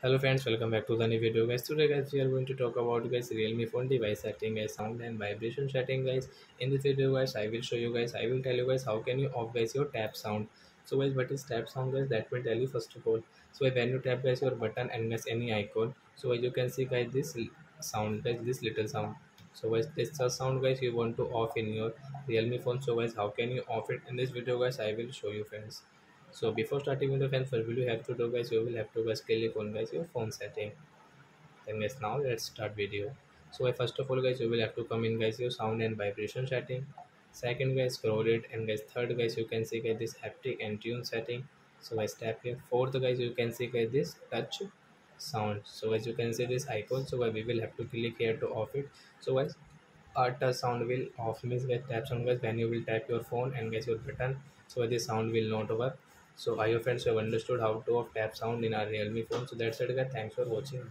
hello friends welcome back to the new video guys. Today guys we are going to talk about guys realme phone device setting guys sound and vibration setting guys. In this video guys i will show you guys i will tell you guys how can you off guys your tap sound. So guys what is tap sound guys? That will tell you first of all. So when you tap guys your button and miss any icon. So as you can see guys this sound guys this little sound. So guys this sound guys you want to off in your realme phone. So guys how can you off it? In this video guys i will show you friends so before starting fan what will you have to do guys you will have to guys click on guys your phone setting. Then guys now let's start video. So first of all guys you will have to come in guys your sound and vibration setting. Second guys scroll it. And guys third guys you can see guys this haptic and tune setting. So guys tap here. Fourth guys you can see guys this touch sound. So as you can see this icon. So guys, we will have to click here to off it. So guys our sound will off means guys tap sound guys when you will tap your phone and guys your button. So guys, this sound will not work so i hope friends you have understood how to off tap sound in our realme phone. So that's it guys. Thanks for watching